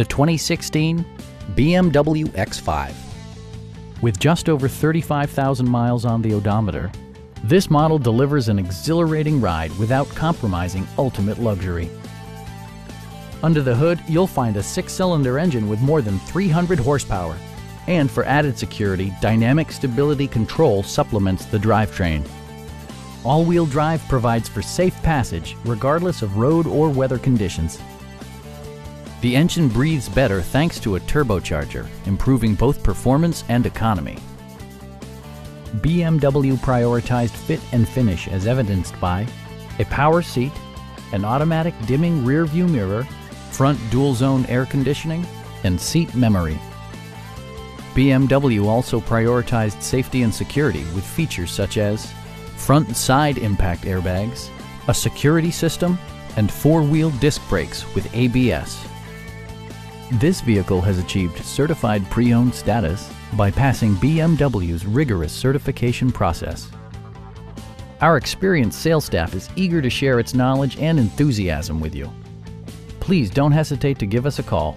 the 2016 BMW X5. With just over 35,000 miles on the odometer, this model delivers an exhilarating ride without compromising ultimate luxury. Under the hood, you'll find a six-cylinder engine with more than 300 horsepower. And for added security, Dynamic Stability Control supplements the drivetrain. All-wheel drive provides for safe passage regardless of road or weather conditions. The engine breathes better thanks to a turbocharger, improving both performance and economy. BMW prioritized fit and finish as evidenced by a power seat, an automatic dimming rear view mirror, front dual zone air conditioning, and seat memory. BMW also prioritized safety and security with features such as front and side impact airbags, a security system, and four-wheel disc brakes with ABS. This vehicle has achieved certified pre-owned status by passing BMW's rigorous certification process. Our experienced sales staff is eager to share its knowledge and enthusiasm with you. Please don't hesitate to give us a call